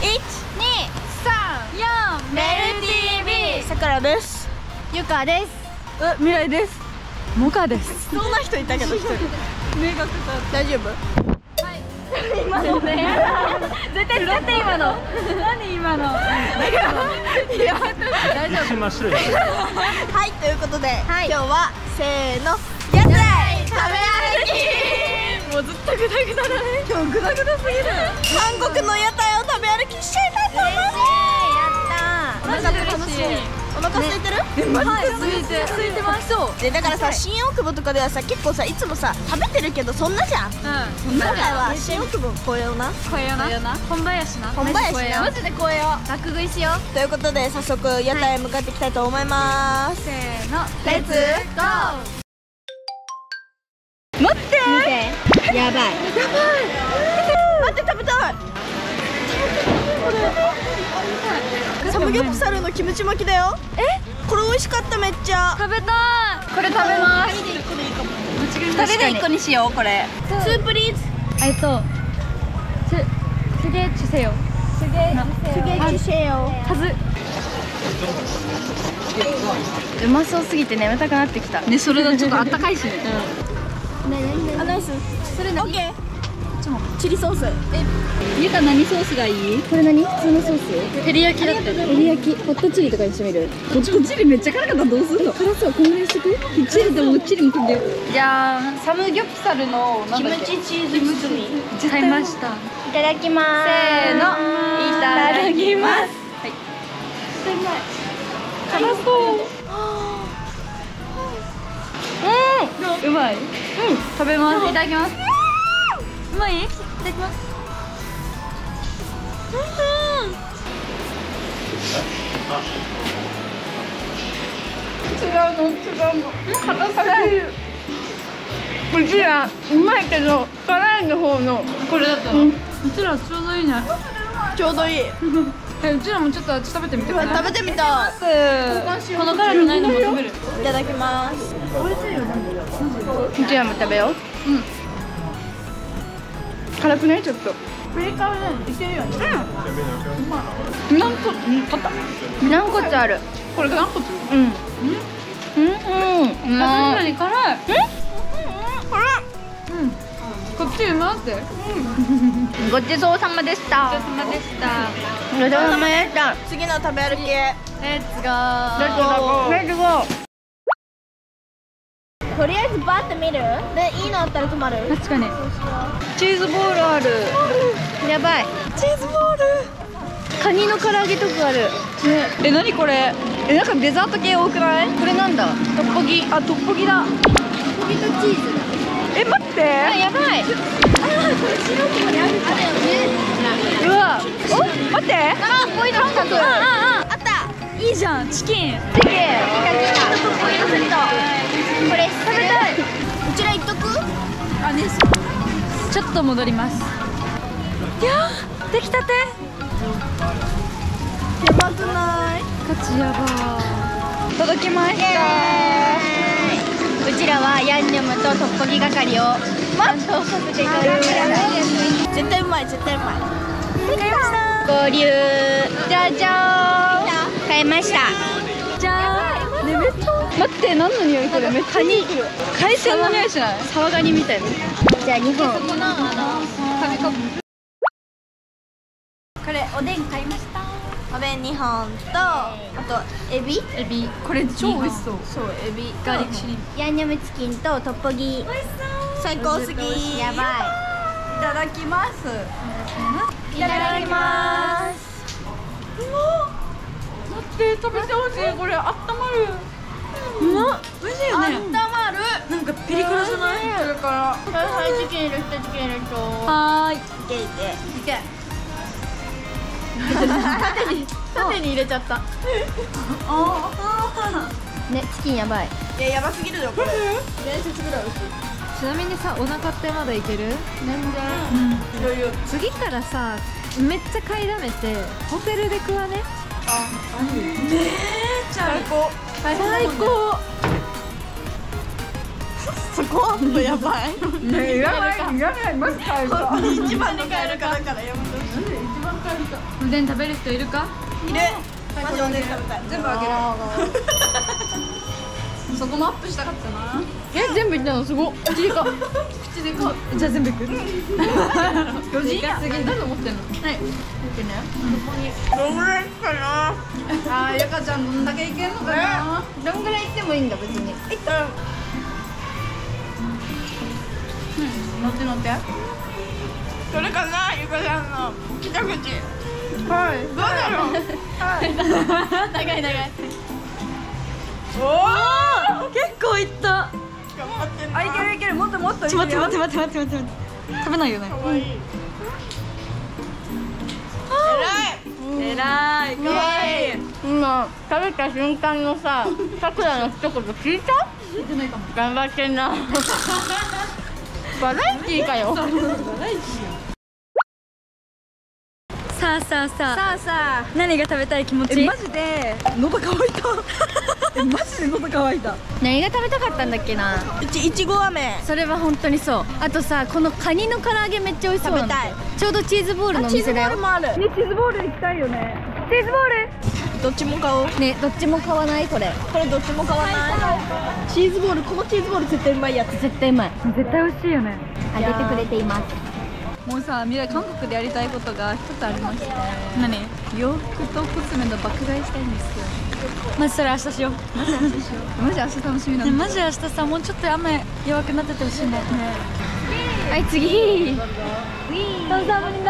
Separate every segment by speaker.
Speaker 1: 4メル TV
Speaker 2: さくらです。
Speaker 1: ゆかです。
Speaker 2: え未来です。
Speaker 1: モカです。
Speaker 2: そんな人いたけど一人。目がかか大丈夫？
Speaker 1: 今のね絶対使って今の。何今の？大丈
Speaker 3: 真っ白いです
Speaker 2: はいということで、今日はせーの。屋台食べ歩き。もうずっとグダグダだね。今日グダグダすぎる。韓国の屋台お腹空いてる、えマジで
Speaker 1: 空いて空いてますそう。
Speaker 2: でだからさ新大久保とかではさ結構さいつもさ食べてるけどそんなじゃん。
Speaker 1: うん。
Speaker 2: 今回は新大久保超えような？
Speaker 1: 超えよな？本場やしな。
Speaker 2: 本場やしな。
Speaker 1: マジで超えよ。う爆食いしよう。
Speaker 2: ということで早速屋台へ向かっていきたいと思います、
Speaker 1: せーの。
Speaker 2: レッツ
Speaker 1: ゴー
Speaker 2: 待って
Speaker 1: 見て。やばい。
Speaker 2: 待って食べたいムギョプサルのキムチ巻きだよ。え？これ美味しかっためっちゃ。
Speaker 1: 食べたい。これ食べます。
Speaker 2: 2人で1個にしようこれ。スープリーズ。
Speaker 1: えっとすすげえちせよ。すげえ
Speaker 2: すげえシェよ。
Speaker 1: はず。うまそうすぎて眠たくなってきた。ねそれだ。ちょっとあったかいしね。
Speaker 2: あナイスそれオッケーチリソース。
Speaker 1: ゆか何ソースがいい？これ何？普通のソース？照り焼きだって。照り焼き？ホットチリとかにしてみる？ホットチリめっちゃ辛かったらどうするの？辛そう。こんぐらいしとく？チリでもチリもくんでじゃあサムギョプサルの
Speaker 2: キムチチーズ包み
Speaker 1: 買いました。
Speaker 2: いただきます。
Speaker 1: せーのいただきます。はい。辛そう。うん。うまい。うん。食べます。いただきますうまい？いただきます。違うの違うの。硬さがいる。うちらうまいけど辛いの方の。これだったの、うちらちょうどいいね。
Speaker 2: ちょうどいい。
Speaker 1: えうちらもちょっとあっち食べてみて
Speaker 2: 食べてみた
Speaker 1: この辛くないのも食べる。
Speaker 2: いいただきます。
Speaker 1: うちらも。食べよう。うん辛くない？ちょっと。
Speaker 2: 振りかぶないいけるよね
Speaker 1: 何個うん硬何個あるこれ何個うん。うん。うん。うん。辛い？うん。こっちうまって。ごちそうさまでした。ごちそうさまでした。ごちそうさまでした。
Speaker 2: 次の食べ歩き
Speaker 1: レッツゴーレッツゴー
Speaker 2: バーって見る？でいいのあったら止まる？
Speaker 1: 確かに。チーズボールある。やばい。
Speaker 2: チーズボール。
Speaker 1: カニの唐揚げとかある。え何これ？えなんかデザート系多くない？これなんだ？トッポギ。あトッポギだ。トッポギとチーズえ待って。あやばい。うわ。お待って。あこういうの三角あああった。いいじゃんチキン。チキン。いいかチキンとこれ
Speaker 2: ちら行っとく？
Speaker 1: あねちょっと戻ります。いやーできたて。
Speaker 2: やばくない？
Speaker 1: こちらが届きました。うちらはヤンニョムとトッポギ係を担当させていただきました
Speaker 2: 絶対うまい絶対うまい。
Speaker 1: 合流。じゃじゃーん。買いました。じゃーん待って何の匂いこれめっちゃいい海鮮の匂いしない？サワガニみたいな。じゃあ2本。これおでん買いました。
Speaker 2: おでん2本とあとエビ。
Speaker 1: エビ。これ超美味しそう。
Speaker 2: そうエビ
Speaker 1: ガーリックシュリンプ
Speaker 4: ヤンニョムチキンとトッポギ。
Speaker 2: 最高すぎ。
Speaker 4: やばい。
Speaker 1: いただきます。
Speaker 2: いただきます。
Speaker 1: 待って食べてほしい。これあったまるうまっ。美味しいよね。
Speaker 2: あったまる。
Speaker 1: なんかピリ辛じゃない？それから。
Speaker 2: はいはい。チキン入れてチキン入れて
Speaker 1: はーい。
Speaker 2: いけいけ。いけ。縦に 縦に入れちゃった。
Speaker 4: ねチキンやばい。
Speaker 2: いややばすぎるよこれ。伝説ぐらい美味しい。
Speaker 5: ちなみにさお腹ってまだいける？
Speaker 2: いろいろ
Speaker 5: 次からさめっちゃ買いだめてホテルで食わね？
Speaker 2: 最高。
Speaker 5: 最高。
Speaker 2: そこアップやばい。
Speaker 1: ねいらないい。らないマジ買え
Speaker 2: 本当に一番に変えるか？だからやめてほしい
Speaker 5: おでん食べる人いるか？
Speaker 2: いる。マジおで。ん食べたい。全部あげるそこもアップしたかったな
Speaker 4: え全部いったのすごっ。口でか
Speaker 2: 口でか
Speaker 5: じゃあ全部いく？
Speaker 2: 4時
Speaker 5: 次何思ってんの
Speaker 2: はい。どんぐらいかな？あーゆかちゃんどんだけいけんのかな？
Speaker 4: どんぐらいいってもいいんだ別に。
Speaker 2: いったうん。乗って乗って。それかな？ゆかちゃんの。一口。はい。どうだろう？はい。
Speaker 4: 長い長い。
Speaker 2: おお
Speaker 5: 結構いった
Speaker 2: あいけるいけるもっともっといける
Speaker 5: 待って待って待って待って待って。食べないよね。
Speaker 2: かわいい。
Speaker 5: えらい。かわい。い
Speaker 4: 今食べた瞬間のささくらの一言聞いた？頑張ってんな。バラエティーかよ。
Speaker 5: さあさあさあ。
Speaker 2: さあさあ。
Speaker 5: 何が食べたい気持ち？
Speaker 2: えマジで。喉乾いた。えマジで喉乾いた。
Speaker 4: 何が食べたかったんだっけな？
Speaker 2: うちいちご飴。
Speaker 4: それは本当にそう。あとさこのカニの唐揚げめっちゃ美味しそうなんだ。よちょうどチーズボールのお店だよ。
Speaker 2: もある。ねチーズボール行きたいよね。チーズボール。どっちも買おう。
Speaker 4: ねどっちも買わない？これ。
Speaker 2: これどっちも買わない？チーズボールこのチーズボール絶対うまいやつ。
Speaker 4: 絶対うまい。
Speaker 5: 絶対美味しいよね。
Speaker 4: あげてくれています。
Speaker 2: もうさ未来韓国でやりたいことが一つありまして。
Speaker 5: 何？
Speaker 2: 洋服とコスメの爆買いしたいんですよ
Speaker 5: マジそれ明日しよう
Speaker 2: マジ明日楽しみなんだ
Speaker 5: ねマジ明日さもうちょっと雨弱くなっててほしいね
Speaker 4: はい次
Speaker 5: 감사합니다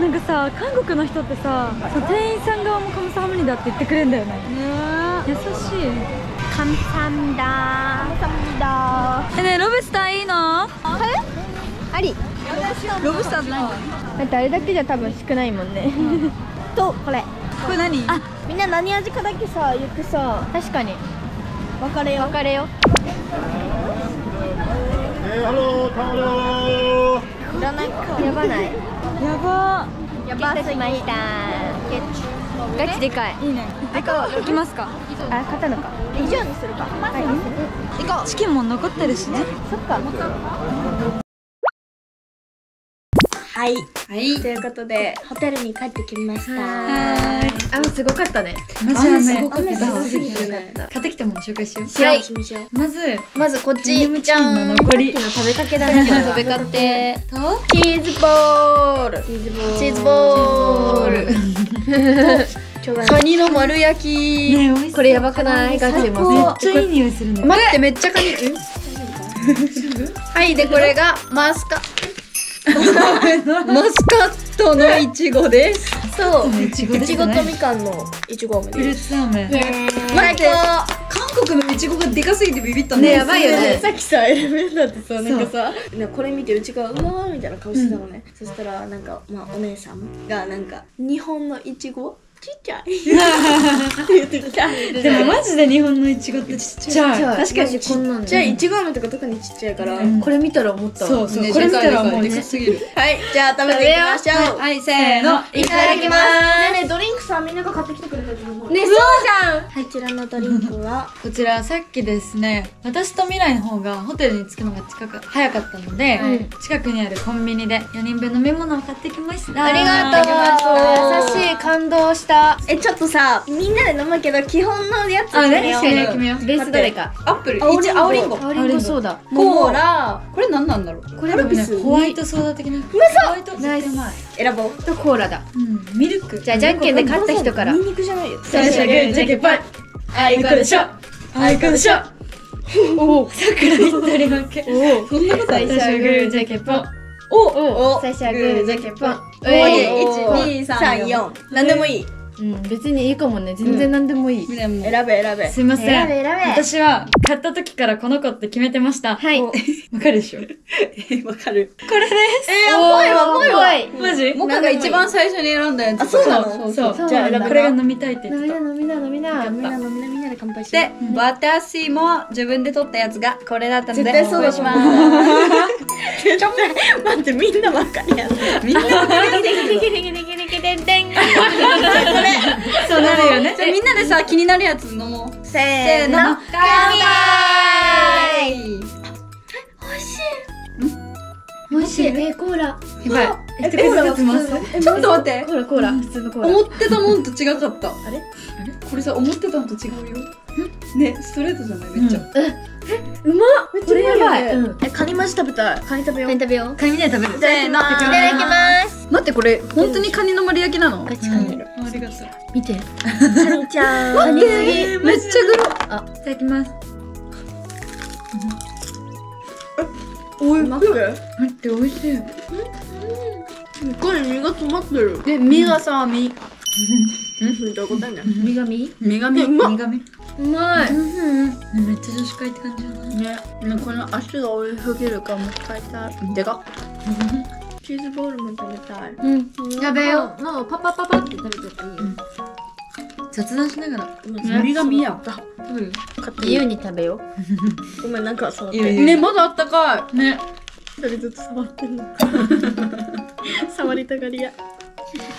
Speaker 5: なんかさ韓国の人ってさそう店員さん側もカムサハムニダって言ってくれるんだよね優しい
Speaker 4: 감사합니다
Speaker 5: えねえロブスターいいの
Speaker 4: あり
Speaker 2: ロブスターって何
Speaker 4: だってあれだけじゃ多分少ないもんね。とこれ。
Speaker 2: これ何？あ
Speaker 4: みんな何味かだけさ言ってさ。確かに。分かれよ分かれよいらないか。やば。ない
Speaker 5: やば。
Speaker 4: やばすぎ。ました。ガチでかい。
Speaker 5: いいね。でか行きますか？
Speaker 4: あ肩のか。以上にするか。はい。
Speaker 2: 行こ
Speaker 5: チキンも残ってるしね。
Speaker 4: そっか
Speaker 2: はい。はい。ということでホテルに帰ってきました。
Speaker 5: は
Speaker 4: あすごかったね。
Speaker 5: マジ雨
Speaker 2: すごかった。
Speaker 5: 雨すぎて買ってきたもの紹介しよう。
Speaker 4: はい。
Speaker 5: まず
Speaker 4: まずこっち。
Speaker 5: クリームチキンの残り。
Speaker 4: の食べかけだね。食べかけ
Speaker 5: と
Speaker 4: チーズボール。チーズボール。カニの丸焼き、これやばくない？ガチで
Speaker 5: め
Speaker 4: も
Speaker 5: っちゃいい匂いするね。
Speaker 4: 待ってめっちゃカニ。はいでこれがマスカ マスカットのいちごです。そう。
Speaker 5: いちごですね。
Speaker 4: いちごとみかんのいちご飴
Speaker 5: フルーツ飴
Speaker 4: 待って
Speaker 2: 韓国のいちごがでかすぎてビビった
Speaker 4: ねやばいよね。
Speaker 2: さっきさエレベーターってさ
Speaker 5: なんか
Speaker 2: さねこれ見てうちがうわーみたいな顔してたのね、そしたらなんかまあお姉さんがなんか日本のいちごちっちゃい。って言ってきた。
Speaker 5: でもマジで日本のいちごってちっちゃい。
Speaker 4: 確かにこんなん
Speaker 2: じゃあいちご飴とか特にちっちゃいから、
Speaker 5: うん。
Speaker 4: これ見たら思ったわ。
Speaker 5: そうそう。
Speaker 2: ね
Speaker 5: これ見たらもうね。
Speaker 2: でかすぎる。はい。じゃあ食べていきましょう。
Speaker 5: はい。せーの。
Speaker 4: いただきます。
Speaker 2: ねえねえドリンクさみんなが買ってきてくれたと思う。
Speaker 4: ねそうじゃん。
Speaker 2: はいこちらのドリンクは？
Speaker 5: こちらさっきですね私と未来の方がホテルに着くのが近く早かったので、
Speaker 4: うん
Speaker 5: 近くにあるコンビニで4人分飲み物を買ってきました。
Speaker 4: ありがとう。優しい感動した
Speaker 2: えちょっとさみんなで飲むけど基本のやつ決めよう。
Speaker 5: 決めよう
Speaker 4: ベースどれか
Speaker 2: アップル？
Speaker 4: 青リンゴ。
Speaker 2: 青リンゴ。
Speaker 4: 青リンゴそうだ。
Speaker 2: コーラ。これ何なんだろう？
Speaker 5: これホワイトソーダ的なホワイト
Speaker 4: ナイ
Speaker 2: 選ぼう。
Speaker 4: とコーラだ。
Speaker 5: うんミルク。
Speaker 4: じゃあじゃんけんで勝った人から。
Speaker 2: ニンニクじゃないよ。
Speaker 5: 最初はグーじゃけんぽんあいこでしょ。あいこでしょ。おおさくら一人負け。お
Speaker 2: そんなこと
Speaker 5: 最初はグーじゃけんぽん
Speaker 2: お
Speaker 4: 最初はグーじゃけんぽん
Speaker 2: お
Speaker 4: えい
Speaker 2: い一二三四何でもいい
Speaker 4: うん。別にいいかもね。全然何でもいい。
Speaker 2: みん。選べ選べ。
Speaker 5: すいません。
Speaker 4: 選べ選べ。
Speaker 5: 私は買った時からこの子って決めてました。
Speaker 4: はい。
Speaker 5: わかるでしょ？
Speaker 2: えわかる。
Speaker 5: これです。
Speaker 2: えーぽいわぽいわ。
Speaker 5: マジ
Speaker 2: モカが一番最初に選んだやつ。あそうなの？
Speaker 5: そう。そう
Speaker 2: じゃあ
Speaker 5: これが飲みたいって言ってた。
Speaker 4: 飲みな飲みな飲みな
Speaker 2: みんなみんなみんなで乾杯し
Speaker 1: で、私も自分で撮ったやつがこれだったので
Speaker 2: 絶対そうだ
Speaker 1: します
Speaker 2: 絶対待ってみんなばっかりやみんなばっかりや
Speaker 5: そうなるよね
Speaker 1: みんなでさ気になるやつ飲もう
Speaker 2: せ
Speaker 1: せーの乾杯
Speaker 4: 美味しいえーコーラ。
Speaker 5: ばい。えってことはます
Speaker 1: ちょっと待って。
Speaker 5: コーラコーラ。普通のコーラ
Speaker 1: 思ってたもんと違かった。
Speaker 2: あれ？
Speaker 1: これさ思ってたのと違うよ。ねストレートじゃない？めっちゃ、
Speaker 5: うまっ。これやばい。うん。
Speaker 2: えカニマジ食べたい。カニ食べよう。
Speaker 4: 何食べよう。
Speaker 5: カニみたいに食べる
Speaker 1: せーの
Speaker 2: いただき
Speaker 4: ます。
Speaker 1: 待ってこれ本当にカニの丸焼きなの？
Speaker 4: ガチカニ
Speaker 1: ありがとう。
Speaker 5: 見て。い
Speaker 2: カニちゃん。
Speaker 1: 待ってめっちゃグロ。
Speaker 5: ただきます
Speaker 1: おい。
Speaker 2: うまく
Speaker 5: 待って美味しい。
Speaker 2: すっごい身が詰まってる。
Speaker 1: で身がさ身。
Speaker 2: うん。どういうことやね。ん
Speaker 5: 身が身？
Speaker 1: 身が身。
Speaker 2: うまっ。
Speaker 5: 身が身。
Speaker 2: うまい。
Speaker 5: うんめっちゃ女子会って感じだな。
Speaker 2: ね。ねこの足が多いすぎるからもう一回たい
Speaker 1: でか
Speaker 2: チーズボールも食べたい。
Speaker 4: うん。
Speaker 5: 食べよ。
Speaker 4: うもうパパパパって食べちゃっていい？よ
Speaker 5: 雑談しながら。
Speaker 1: 身が身や
Speaker 4: 自由に食べよ
Speaker 2: ごめんなんか触って
Speaker 1: ねまだあったかい。ね。
Speaker 2: 一人ずつ触ってんの。触りたがりや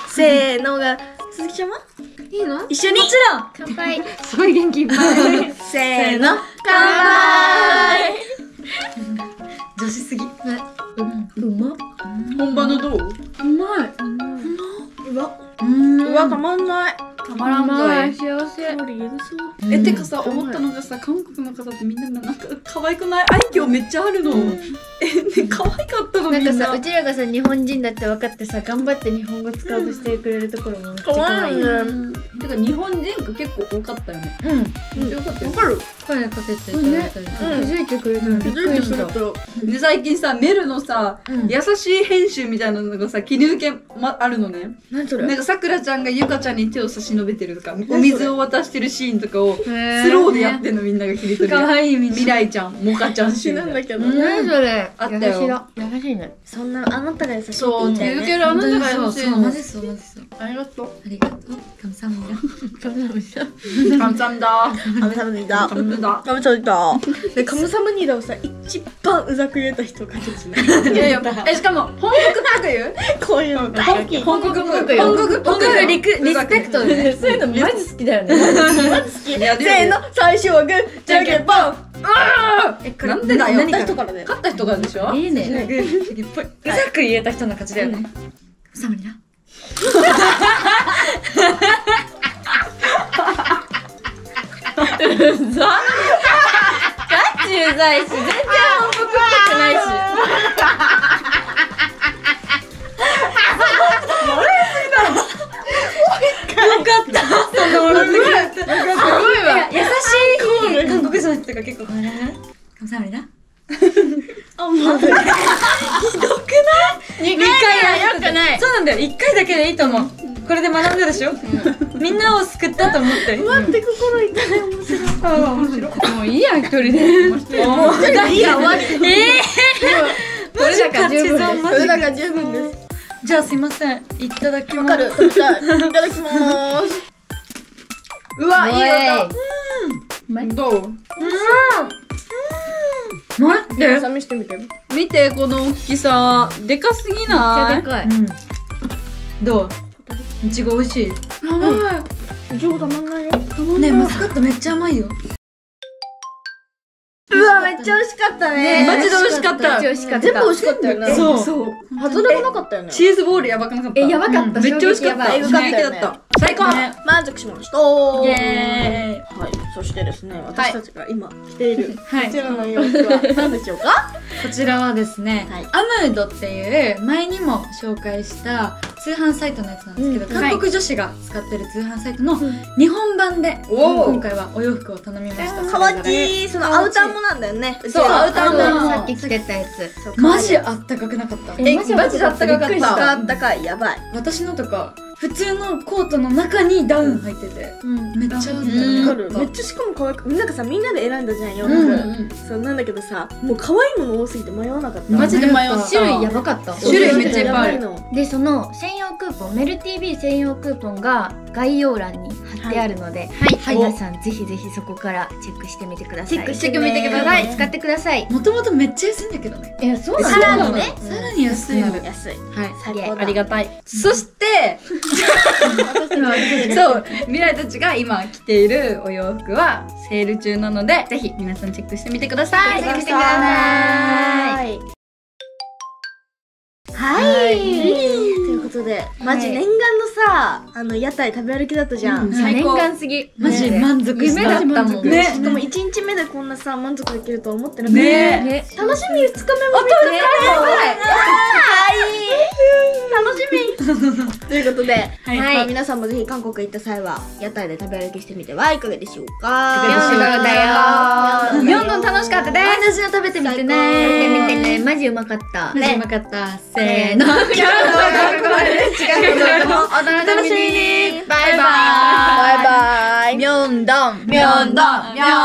Speaker 2: せーのが。鈴木ちゃんは？い
Speaker 4: いの？
Speaker 2: 一緒に。
Speaker 4: 乾杯。
Speaker 5: すごい元気いっぱい。
Speaker 2: せーの。乾杯。
Speaker 5: 女子すぎ。
Speaker 2: うまっ。
Speaker 1: 本場のどう？
Speaker 2: うまい。うわ。
Speaker 5: うん。
Speaker 2: うわたまんない
Speaker 1: たまらんかい。
Speaker 4: 幸せ
Speaker 2: 香り許そう
Speaker 1: えてかさ思ったのがさ韓国の方ってみんななんか可愛くない？愛嬌めっちゃあるの、えね可愛かったのみんな。
Speaker 4: なんかさうちらがさ日本人だって分かってさ頑張って日本語使おうとしてくれるところもめっちゃ
Speaker 2: 可
Speaker 4: 可愛い。
Speaker 2: 愛いね
Speaker 1: てか日本人が結構多かったよね。
Speaker 5: うん。
Speaker 1: めっちゃ多かったよ
Speaker 2: わかる
Speaker 5: 声かけていただいたり
Speaker 4: 気づいてくれたのびっくりした
Speaker 2: くれた。
Speaker 1: で最近さメルのさ、
Speaker 5: うん。
Speaker 1: 優しい編集みたいなのがさ切り抜け、ま、あるのね。
Speaker 2: 何そ
Speaker 1: なんかさくらちゃんがゆかちゃんに手を差し伸べてるとかお水を渡してるシーンとかをス
Speaker 5: ス
Speaker 1: ローでやってんのみんなが切り取り
Speaker 5: かわいいみんな
Speaker 1: 未来ちゃんモカちゃん集みたいな
Speaker 2: なんだけど
Speaker 5: うん
Speaker 4: 何それ
Speaker 1: あったよ
Speaker 4: 優しいだ優しいね
Speaker 2: そんなあなたが優しいって
Speaker 1: そう
Speaker 2: 言いたいね
Speaker 1: 手抜けるあなたが
Speaker 5: そう
Speaker 1: 優しいの
Speaker 5: そうマジそうマジそう
Speaker 1: ありがとう
Speaker 5: ありがとう감사합니다
Speaker 1: カムサムだ
Speaker 2: カムサムニダ
Speaker 1: カムだ
Speaker 2: カムサムニダでカムサムニダをさ一番うざく言えた人がですね
Speaker 1: いやいやえしかも本国っぽく言う
Speaker 2: こういうの大好き
Speaker 1: 本国っぽく
Speaker 4: 本国よ
Speaker 1: 本国っぽく言う
Speaker 5: リクリスペクトで ね
Speaker 4: そういうのマジ好きだよね。
Speaker 1: いやでも
Speaker 2: せーの最初はグーじゃんけんぽん。
Speaker 5: えこれ
Speaker 1: なんでだよ。
Speaker 2: 勝った人からね
Speaker 1: 勝った人がでしょ？
Speaker 4: いいね。
Speaker 5: うざく言えた人の勝ちだよね。サムリな。
Speaker 4: うざいし全然本国っぽくないし
Speaker 5: すごい。わ。優しい韓国人の人が結構これねサムリな。
Speaker 2: あもう。
Speaker 5: 2回や
Speaker 4: よくない？
Speaker 5: そうなんだよ。1回だけでいいと思う。これで学んだでしょ？みんなを救ったと思って。
Speaker 2: 待って心痛い。面白い。
Speaker 1: もういいやん一人で。
Speaker 2: もういいや終わり。
Speaker 5: え
Speaker 4: これだから十分です。
Speaker 2: それだから十分です。
Speaker 5: じゃあすいません。いただき
Speaker 2: わ
Speaker 5: ます
Speaker 2: いただきます
Speaker 1: うわいい
Speaker 4: お
Speaker 1: 音どう？
Speaker 5: 待って。
Speaker 2: さ見してみて。
Speaker 1: 見てこの大きさ。でかすぎ
Speaker 4: めっちゃ
Speaker 1: ない
Speaker 4: でかい。
Speaker 5: うん。どう？いちご美味しい。
Speaker 1: 甘い。
Speaker 2: 上たまんないよ。
Speaker 5: ねマスカットめっちゃ甘いよ。
Speaker 2: うわめっちゃ美味しかったね。
Speaker 1: マジで美味しかった。
Speaker 2: 全部美味しかったよね。
Speaker 5: そう。
Speaker 1: そう。
Speaker 2: もなかったよね。
Speaker 1: チーズボールやばくなかった。
Speaker 4: えやばかった。
Speaker 1: めっちゃ美味しかった。
Speaker 2: かった
Speaker 1: 最高。
Speaker 2: 満足しました。
Speaker 5: イエ
Speaker 2: はい。そしてですね私たちが今着ているこ
Speaker 5: はい。
Speaker 2: ちらの洋服は何でしょうか？
Speaker 5: こちらはですね、
Speaker 2: はい。
Speaker 5: アムードっていう前にも紹介した通販サイトのやつなんですけど、
Speaker 2: うん。
Speaker 5: 韓国女子が使ってる通販サイトの日本版で、
Speaker 1: おー。
Speaker 5: 今回はお洋服を頼みました、
Speaker 2: かわいい。そのアウターもなんだよね。
Speaker 1: そう。アウターも
Speaker 4: さっき着てたやつ。
Speaker 5: マジあったかくなかった。
Speaker 1: えマジあったかかった。
Speaker 2: あったかい。やばい。
Speaker 5: 私のとか普通のコートの中にダウン入ってて、めっちゃあったか
Speaker 1: うん。
Speaker 2: わかるめっちゃしかも可愛くなんかさみんなで選んだじゃん洋
Speaker 5: うん
Speaker 2: 服。そうなんだけどさもう可愛いもの多すぎて迷わなかった。
Speaker 1: マジで迷った。
Speaker 4: 種類やばかった。
Speaker 1: 種類めっちゃいっぱいある。
Speaker 4: でその専用クーポンメル TV 専用クーポンが概要欄に貼ってあるので、はい。皆さんぜひぜひそこからチェックしてみてください。
Speaker 2: チェックしてみてください。
Speaker 4: はい。使ってください。
Speaker 5: もともとめっちゃ安いんだけどね。
Speaker 4: いやそう
Speaker 2: さらにね
Speaker 5: さらに安くなる
Speaker 2: 安い。
Speaker 5: はい。
Speaker 2: 最高だ。
Speaker 1: ありがたい。そして そう未来たちが今着ているお洋服はセール中なのでぜひ皆さんチェックしてみてください。
Speaker 4: チェックしてください。
Speaker 2: い。はい、ことで。マジ念願のさあの屋台食べ歩きだったじゃん、
Speaker 4: 念願すぎ
Speaker 5: マジ満足した。
Speaker 4: 夢だったもん。
Speaker 5: ね。
Speaker 2: しかも1日目でこんなさ満足できるとは思ってなかった。
Speaker 5: ね。
Speaker 4: ね。
Speaker 2: 楽しみ2日目も見てね。楽しみ。ということで、
Speaker 5: はい。
Speaker 2: まあ皆さんもぜひ韓国行った際は屋台で食べ歩きしてみてはいかがでしょうか？よ。
Speaker 4: ミョンドン楽しかったです。私の食べてみてね。
Speaker 2: 最高
Speaker 4: 食べてみてね。マジうまかった。
Speaker 5: マジうまかった。せーの
Speaker 2: みにバイバイバイバイ
Speaker 1: ミョンドン
Speaker 2: ミョンドンミョ